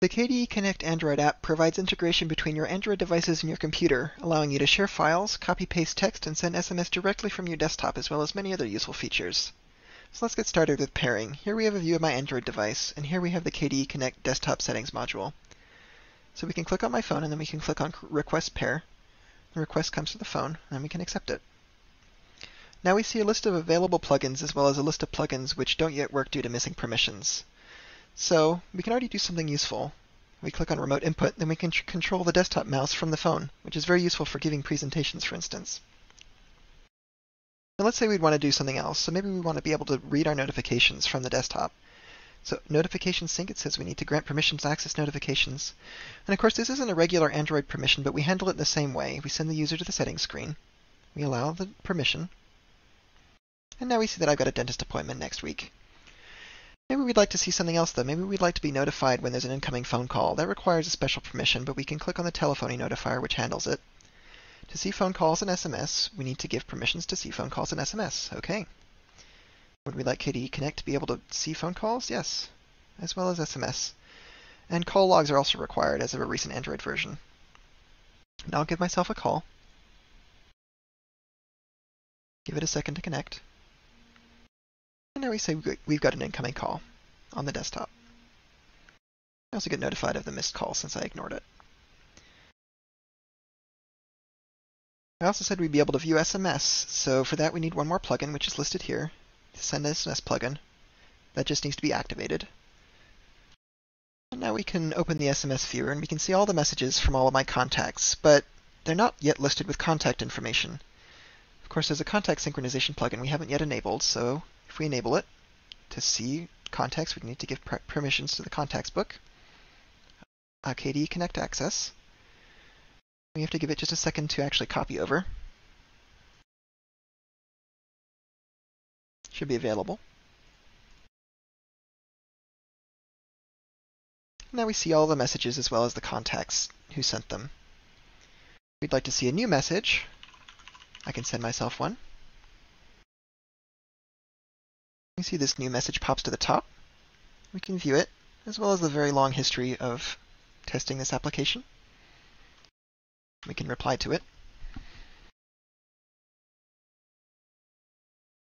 The KDE Connect Android app provides integration between your Android devices and your computer, allowing you to share files, copy-paste text, and send SMS directly from your desktop, as well as many other useful features. So let's get started with pairing. Here we have a view of my Android device, and here we have the KDE Connect desktop settings module. So we can click on my phone, and then we can click on Request Pair. The request comes to the phone, and then we can accept it. Now we see a list of available plugins as well as a list of plugins which don't yet work due to missing permissions. So we can already do something useful. We click on remote input, then we can control the desktop mouse from the phone, which is very useful for giving presentations, for instance. Now let's say we'd want to do something else. So maybe we want to be able to read our notifications from the desktop. So notification sync, it says we need to grant permissions to access notifications. And of course, this isn't a regular Android permission, but we handle it the same way. We send the user to the settings screen. We allow the permission. And now we see that I've got a dentist appointment next week. Maybe we'd like to see something else though. Maybe we'd like to be notified when there's an incoming phone call. That requires a special permission, but we can click on the telephony notifier which handles it. To see phone calls and SMS, we need to give permissions to see phone calls and SMS. Okay. Would we like KDE Connect to be able to see phone calls? Yes, as well as SMS. And call logs are also required as of a recent Android version. Now I'll give myself a call. Give it a second to connect. And now we say we've got an incoming call on the desktop. I also get notified of the missed call since I ignored it. I also said we'd be able to view SMS, so for that we need one more plugin, which is listed here, the Send SMS plugin. That just needs to be activated. And now we can open the SMS viewer and we can see all the messages from all of my contacts, but they're not yet listed with contact information. Of course, there's a contact synchronization plugin we haven't yet enabled, so if we enable it, to see contacts, we need to give permissions to the contacts book, uh, KDE Connect access. We have to give it just a second to actually copy over. Should be available. Now we see all the messages as well as the contacts who sent them. We'd like to see a new message. I can send myself one. You see this new message pops to the top. We can view it, as well as the very long history of testing this application. We can reply to it.